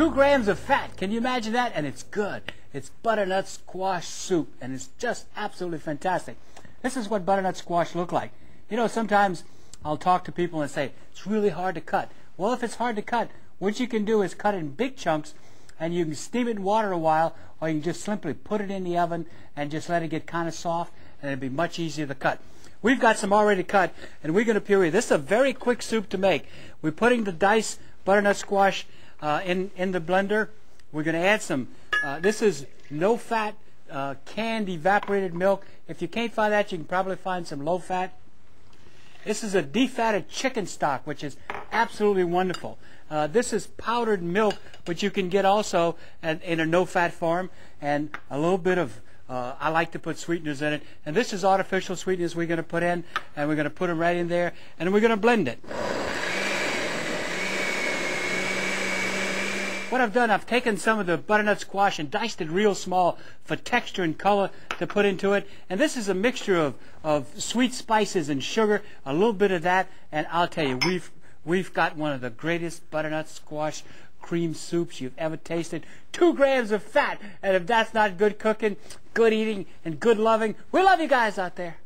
Two grams of fat. Can you imagine that? And it's good. It's butternut squash soup, and it's just absolutely fantastic. This is what butternut squash look like. You know, sometimes I'll talk to people and say, it's really hard to cut. Well, if it's hard to cut, what you can do is cut in big chunks and you can steam it in water a while or you can just simply put it in the oven and just let it get kind of soft and it'll be much easier to cut. We've got some already cut and we're going to puree. This is a very quick soup to make. We're putting the diced butternut squash uh, in, in the blender. We're going to add some, uh, this is no fat uh, canned evaporated milk. If you can't find that, you can probably find some low fat. This is a defatted chicken stock, which is absolutely wonderful. Uh, this is powdered milk, which you can get also at, in a no-fat form, and a little bit of, uh, I like to put sweeteners in it. And this is artificial sweeteners we're going to put in, and we're going to put them right in there, and we're going to blend it. What I've done, I've taken some of the butternut squash and diced it real small for texture and color to put into it. And this is a mixture of, of sweet spices and sugar, a little bit of that, and I'll tell you, we've, we've got one of the greatest butternut squash cream soups you've ever tasted. Two grams of fat, and if that's not good cooking, good eating, and good loving, we love you guys out there.